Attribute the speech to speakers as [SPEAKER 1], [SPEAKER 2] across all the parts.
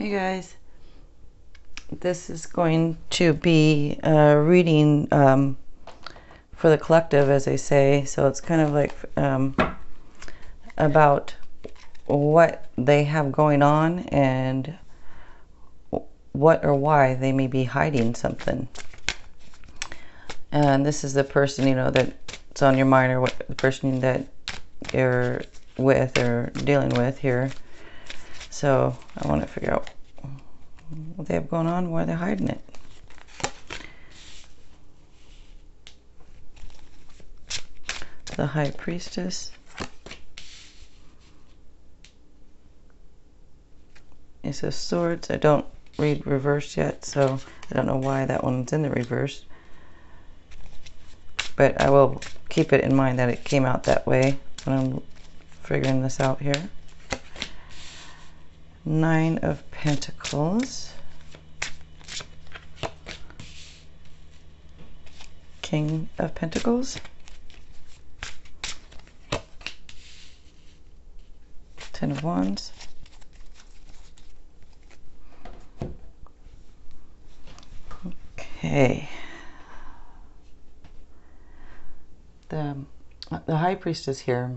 [SPEAKER 1] Hey guys, this is going to be a reading um, for the collective, as they say. So it's kind of like um, about what they have going on and what or why they may be hiding something. And this is the person, you know, that's on your mind or what the person that you're with or dealing with here. So I want to figure out what they have going on, why they're hiding it. The High Priestess. Ace of Swords. I don't read reverse yet, so I don't know why that one's in the reverse. But I will keep it in mind that it came out that way when I'm figuring this out here. Nine of Pentacles. King of Pentacles. Ten of Wands. Okay. The, the High Priestess here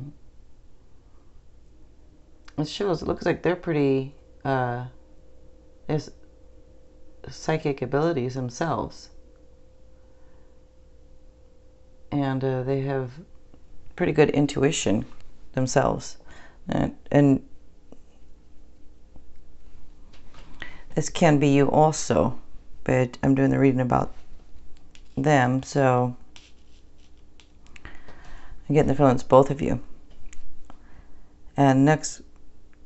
[SPEAKER 1] it shows it looks like they're pretty uh, is psychic abilities themselves. And uh, they have pretty good intuition themselves. And, and this can be you also but I'm doing the reading about them so I'm getting the feeling it's both of you. And next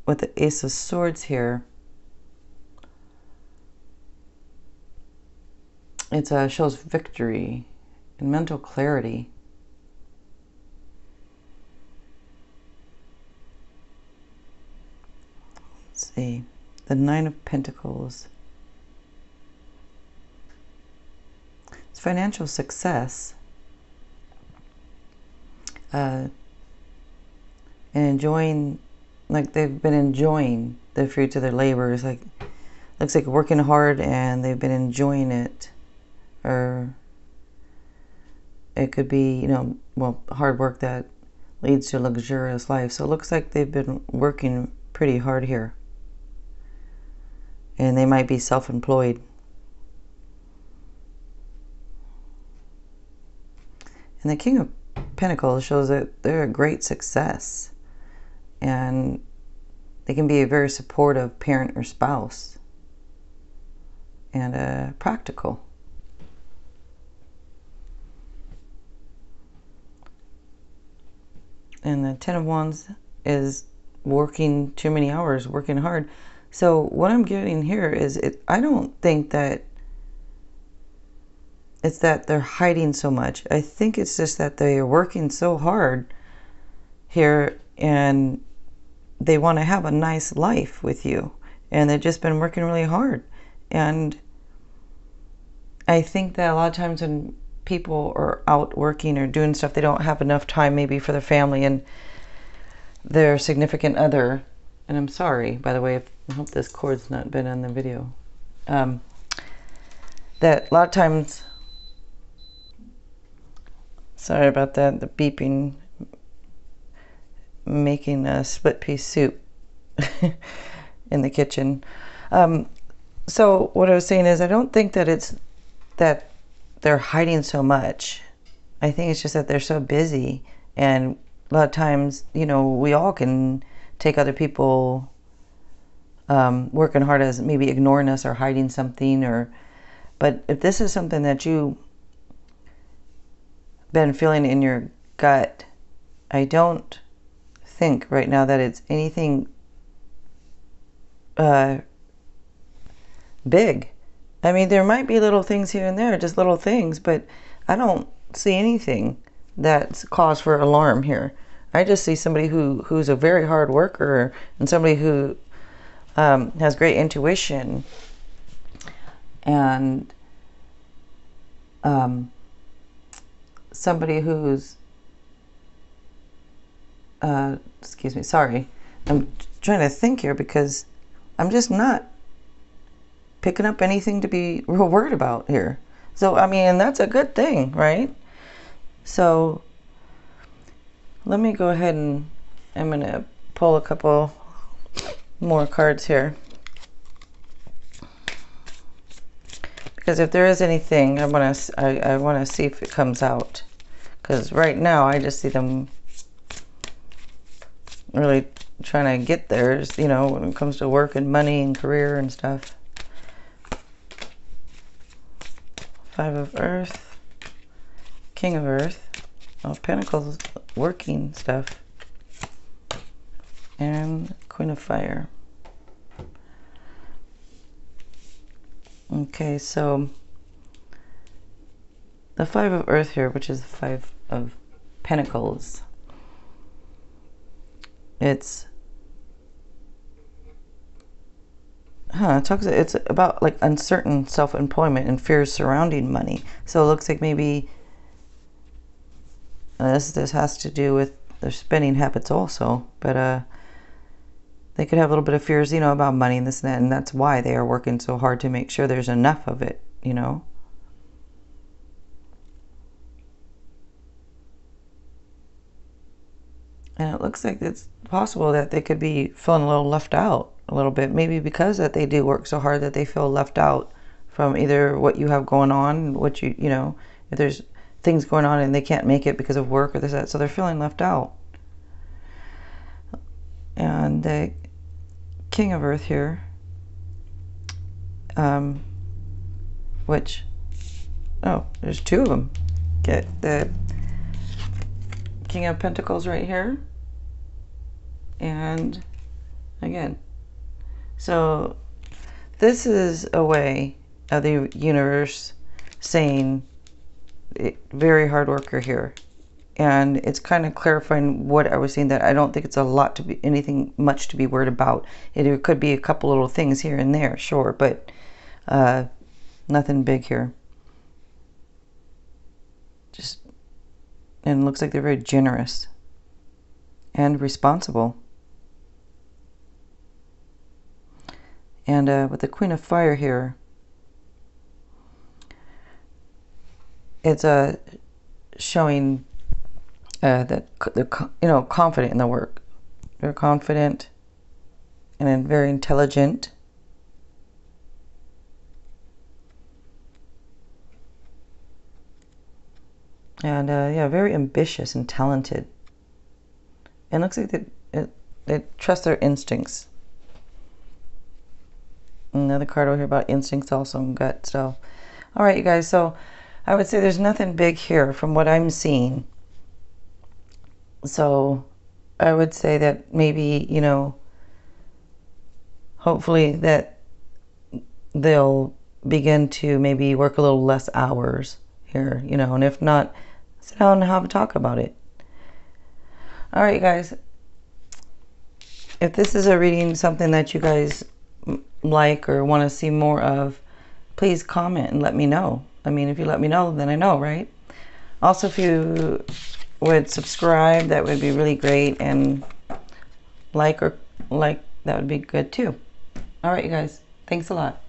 [SPEAKER 1] with the Ace of Swords here, it uh, shows victory and mental clarity. Let's see, the Nine of Pentacles. It's financial success. Uh, and enjoying like they've been enjoying the fruits of their labors. Like looks like working hard and they've been enjoying it. Or it could be you know well hard work that leads to a luxurious life. So it looks like they've been working pretty hard here. And they might be self-employed. And the king of pentacles shows that they're a great success and they can be a very supportive parent or spouse and uh, practical. And the Ten of Wands is working too many hours, working hard. So what I'm getting here is it, I don't think that it's that they're hiding so much. I think it's just that they are working so hard here and they want to have a nice life with you and they've just been working really hard. And i think that a lot of times when people are out working or doing stuff they don't have enough time maybe for their family and their significant other. And i'm sorry by the way i hope this cord's not been on the video. Um, that a lot of times sorry about that the beeping making a split pea soup in the kitchen. Um, so what I was saying is I don't think that it's that they're hiding so much. I think it's just that they're so busy and a lot of times, you know, we all can take other people um, working hard as maybe ignoring us or hiding something or but if this is something that you been feeling in your gut, I don't think right now that it's anything uh, big. I mean, there might be little things here and there, just little things, but I don't see anything that's cause for alarm here. I just see somebody who who's a very hard worker and somebody who um, has great intuition and um, somebody who's uh, excuse me, sorry. I'm trying to think here because I'm just not picking up anything to be real worried about here. So, I mean, that's a good thing, right? So, let me go ahead and I'm going to pull a couple more cards here. Because if there is anything, I want to I, I want to see if it comes out. Because right now I just see them really trying to get there, you know, when it comes to work and money and career and stuff. Five of Earth, King of Earth, oh, Pentacles, working stuff, and Queen of Fire. Okay, so the Five of Earth here, which is the Five of Pentacles, it's huh, it talks it's about like uncertain self-employment and fears surrounding money. So it looks like maybe uh, this this has to do with their spending habits also, but uh they could have a little bit of fears, you know, about money and this and that, and that's why they are working so hard to make sure there's enough of it, you know. And it looks like it's possible that they could be feeling a little left out a little bit, maybe because that they do work so hard that they feel left out from either what you have going on, what you, you know, if there's things going on and they can't make it because of work or this, that, so they're feeling left out. And the King of Earth here, um, which, oh, there's two of them. Get the King of Pentacles right here, and again. So this is a way of the universe saying, very hard worker here and it's kind of clarifying what I was saying that I don't think it's a lot to be anything much to be worried about. It, could be a couple little things here and there, sure, but uh, nothing big here. Just and looks like they're very generous and responsible. And uh, with the Queen of Fire here, it's uh, showing uh, that they're you know confident in the work. They're confident and very intelligent. And uh, yeah, very ambitious and talented. And looks like they, they trust their instincts. Another card over here about instincts also and gut. So, all right, you guys. So I would say there's nothing big here from what I'm seeing. So I would say that maybe, you know, hopefully that they'll begin to maybe work a little less hours here, you know, and if not, sit down and have a talk about it. All right, guys. If this is a reading, something that you guys like or want to see more of, please comment and let me know. I mean, if you let me know, then I know, right? Also, if you would subscribe, that would be really great. And like or like, that would be good too. All right, you guys. Thanks a lot.